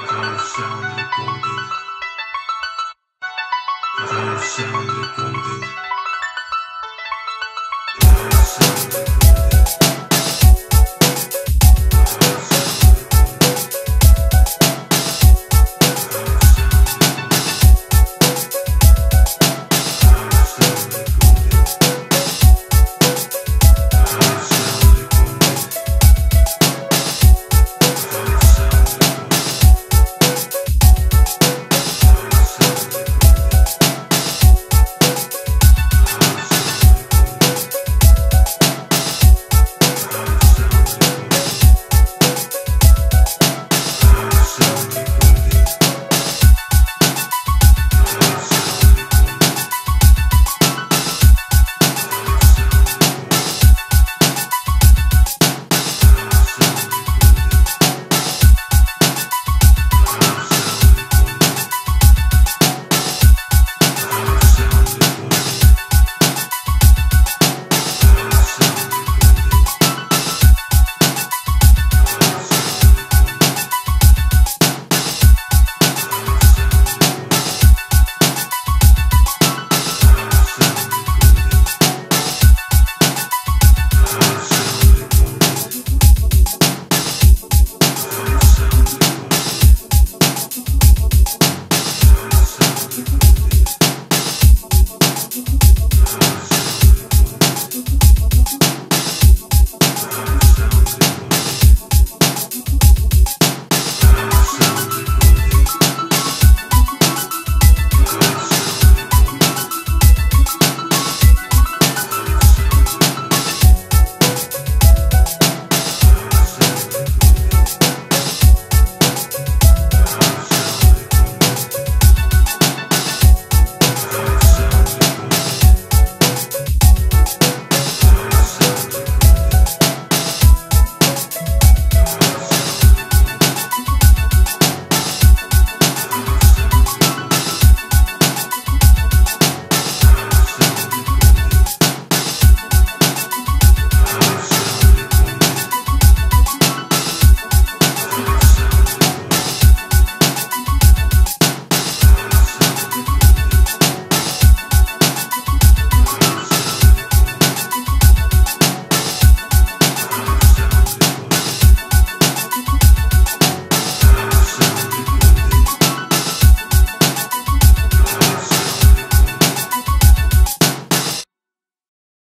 Without a sound, you. golden. Sound, golden. Sound.